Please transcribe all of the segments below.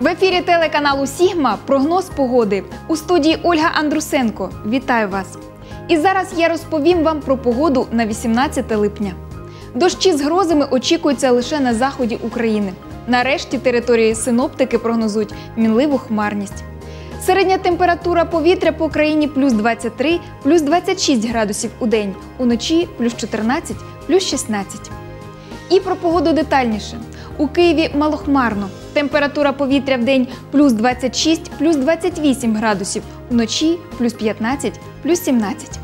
В ефірі телеканалу Сігма прогноз погоди у студії Ольга Андрусенко. Вітаю вас! І зараз я розповім вам про погоду на 18 липня. Дощі з грозами очікуються лише на заході України. Нарешті території синоптики прогнозують мінливу хмарність. Середня температура повітря по країні плюс 23, плюс 26 градусів у день, уночі плюс 14, плюс 16. І про погоду детальніше. У Києві малохмарно. Температура повітря в день плюс 26, плюс 28 градусів, вночі плюс 15, плюс 17.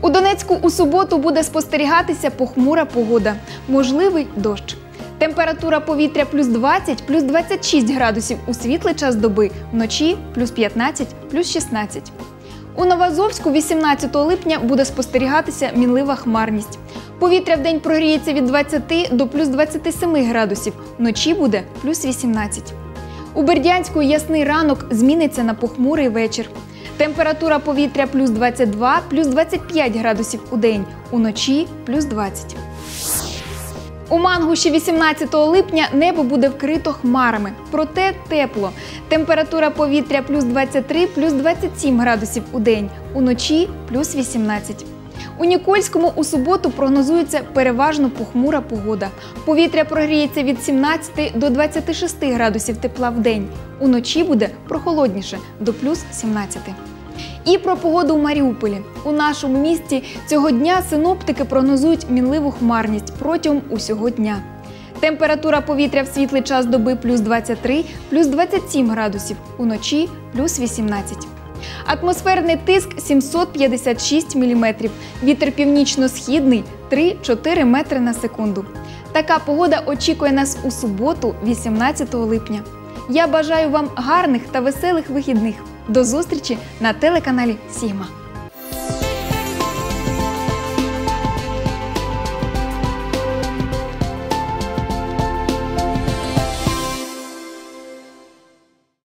У Донецьку у суботу буде спостерігатися похмура погода, можливий дощ. Температура повітря плюс 20, плюс 26 градусів у світлий час доби, вночі плюс 15, плюс 16. У Новоазовську 18 липня буде спостерігатися мінлива хмарність. Повітря в день прогріється від 20 до плюс 27 градусів, вночі буде плюс 18. У Бердянську ясний ранок зміниться на похмурий вечір. Температура повітря плюс 22, плюс 25 градусів у день, уночі плюс 20. У Мангуші 18 липня небо буде вкрито хмарами, проте тепло. Температура повітря плюс 23, плюс 27 градусів у день, уночі плюс 18. У Нікольському у суботу прогнозується переважно похмура погода. Повітря прогріється від 17 до 26 градусів тепла в день. Уночі буде прохолодніше до плюс 17. І про погоду у Маріуполі. У нашому місті цього дня синоптики прогнозують мінливу хмарність протягом усього дня. Температура повітря в світлий час доби плюс 23, плюс 27 градусів, уночі плюс 18. Атмосферний тиск 756 мм, вітер північно-східний 3-4 метри на секунду. Така погода очікує нас у суботу, 18 липня. Я бажаю вам гарних та веселих вихідних. До зустрічі на телеканалі Сігма.